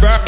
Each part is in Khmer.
back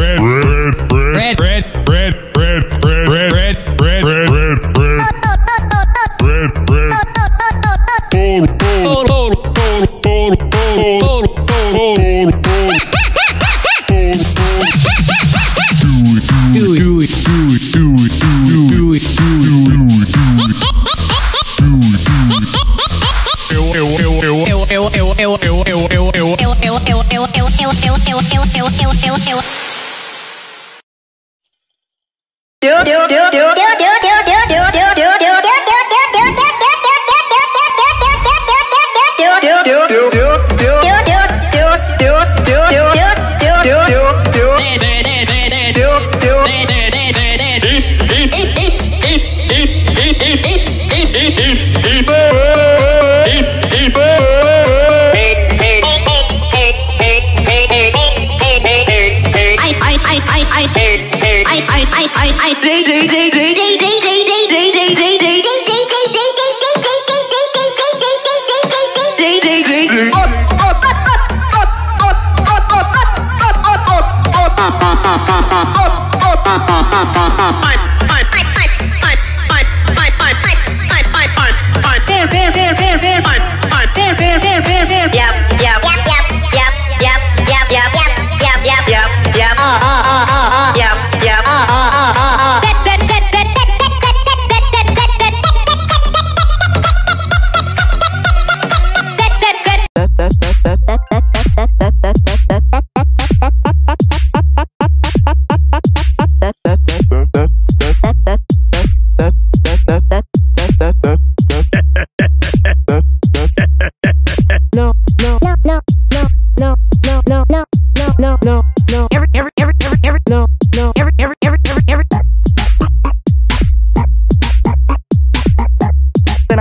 Bye.